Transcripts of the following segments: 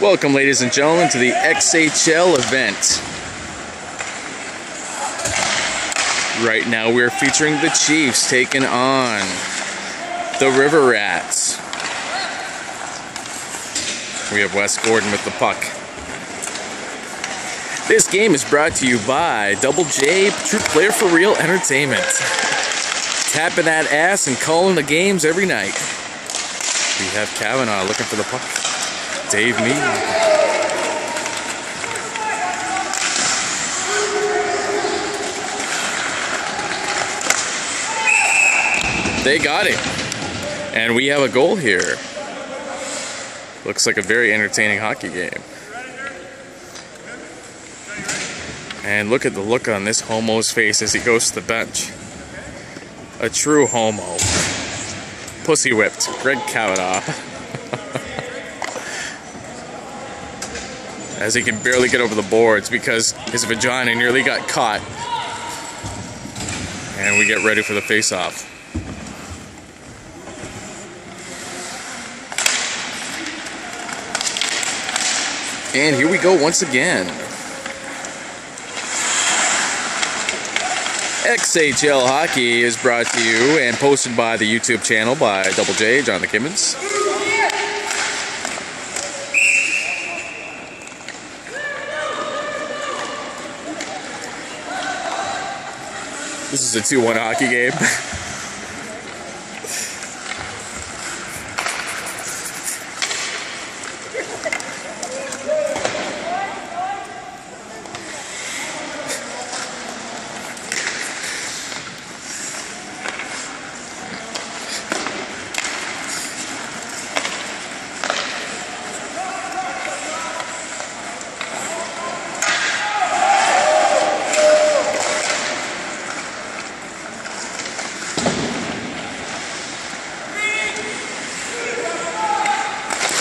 Welcome, ladies and gentlemen, to the XHL event. Right now, we're featuring the Chiefs taking on the River Rats. We have Wes Gordon with the puck. This game is brought to you by Double J True Player for Real Entertainment. Tapping that ass and calling the games every night. We have Kavanaugh looking for the puck. Dave Mead. They got it. And we have a goal here. Looks like a very entertaining hockey game. And look at the look on this homo's face as he goes to the bench. A true homo. Pussy whipped. Greg Kavanaugh. as he can barely get over the boards because his vagina nearly got caught. And we get ready for the face-off. And here we go once again. XHL Hockey is brought to you and posted by the YouTube channel by Double J, John the Kimmins. This is a 2-1 hockey game.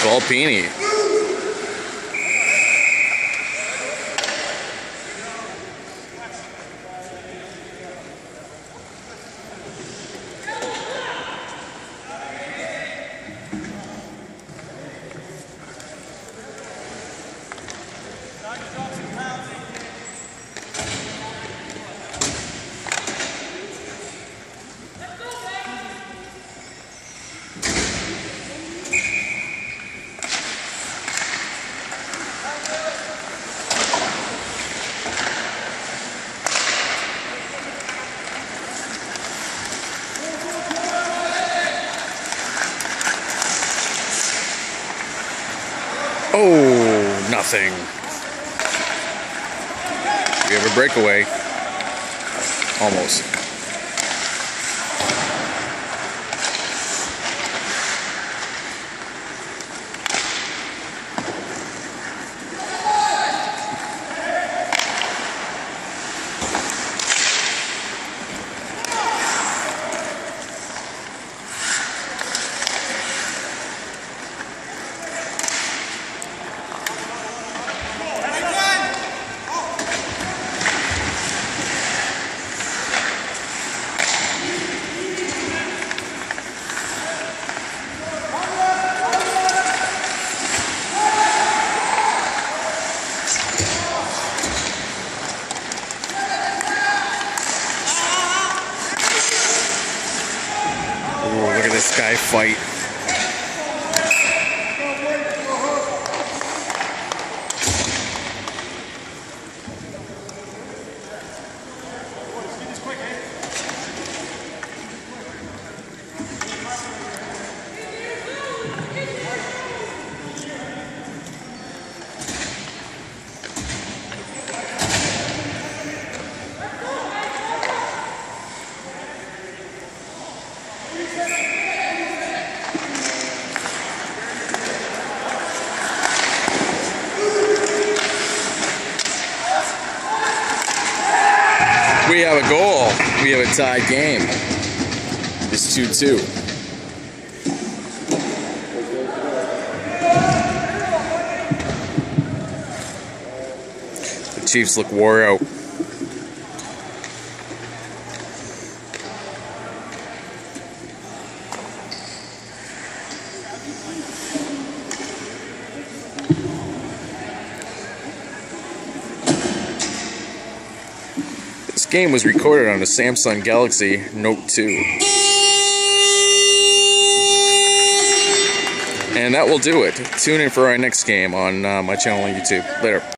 Paul Pini. Oh, nothing. We have a breakaway. Almost. Guy fight. We have a goal. We have a tied game. It's 2 2. The Chiefs look wore out. Game was recorded on a Samsung Galaxy Note 2. And that will do it. Tune in for our next game on uh, my channel on YouTube. Later.